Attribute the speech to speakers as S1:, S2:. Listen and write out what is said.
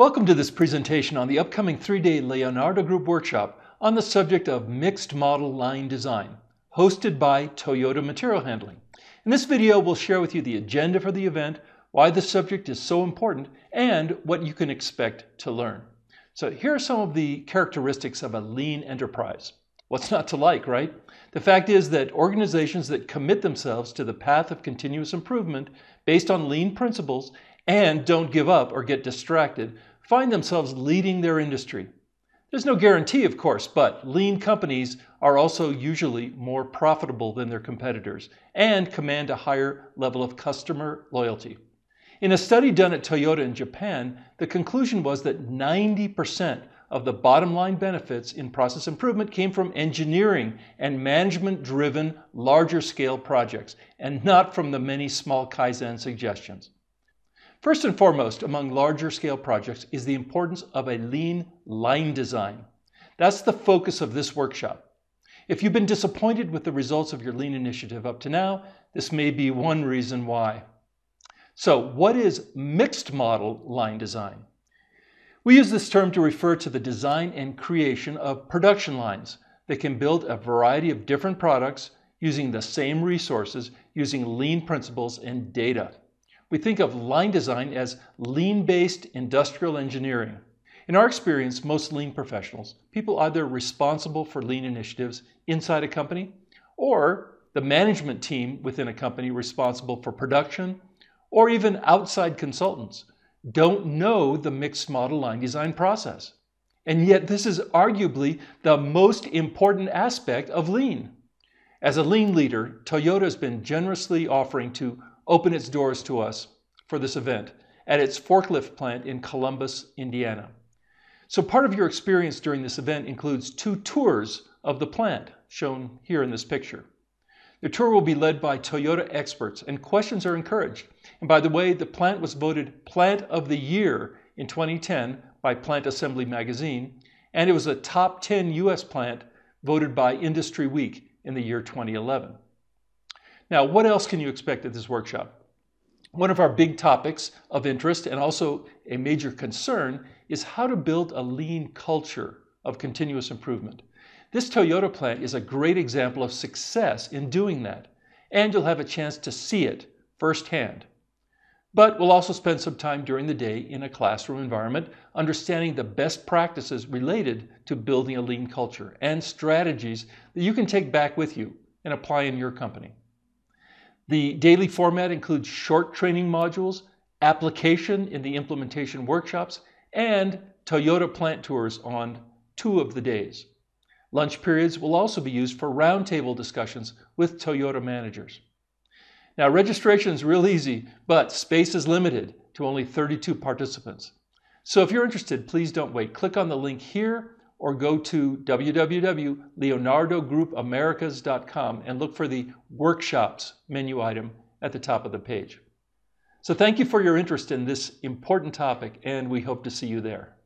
S1: Welcome to this presentation on the upcoming three-day Leonardo Group workshop on the subject of mixed model line design, hosted by Toyota Material Handling. In this video, we'll share with you the agenda for the event, why the subject is so important, and what you can expect to learn. So here are some of the characteristics of a lean enterprise. What's not to like, right? The fact is that organizations that commit themselves to the path of continuous improvement based on lean principles and don't give up or get distracted find themselves leading their industry. There's no guarantee, of course, but lean companies are also usually more profitable than their competitors and command a higher level of customer loyalty. In a study done at Toyota in Japan, the conclusion was that 90% of the bottom line benefits in process improvement came from engineering and management driven larger scale projects and not from the many small Kaizen suggestions. First and foremost, among larger scale projects is the importance of a lean line design. That's the focus of this workshop. If you've been disappointed with the results of your lean initiative up to now, this may be one reason why. So, what is mixed model line design? We use this term to refer to the design and creation of production lines that can build a variety of different products using the same resources, using lean principles and data. We think of line design as lean-based industrial engineering. In our experience, most lean professionals, people either responsible for lean initiatives inside a company or the management team within a company responsible for production or even outside consultants don't know the mixed model line design process. And yet this is arguably the most important aspect of lean. As a lean leader, Toyota has been generously offering to open its doors to us for this event at its forklift plant in Columbus, Indiana. So part of your experience during this event includes two tours of the plant, shown here in this picture. The tour will be led by Toyota experts and questions are encouraged. And by the way, the plant was voted Plant of the Year in 2010 by Plant Assembly magazine, and it was a top 10 US plant voted by Industry Week in the year 2011. Now, what else can you expect at this workshop? One of our big topics of interest and also a major concern is how to build a lean culture of continuous improvement. This Toyota plant is a great example of success in doing that, and you'll have a chance to see it firsthand. But we'll also spend some time during the day in a classroom environment understanding the best practices related to building a lean culture and strategies that you can take back with you and apply in your company. The daily format includes short training modules, application in the implementation workshops, and Toyota plant tours on two of the days. Lunch periods will also be used for roundtable discussions with Toyota managers. Now, registration is real easy, but space is limited to only 32 participants. So if you're interested, please don't wait. Click on the link here or go to www.leonardogroupamericas.com and look for the workshops menu item at the top of the page. So thank you for your interest in this important topic, and we hope to see you there.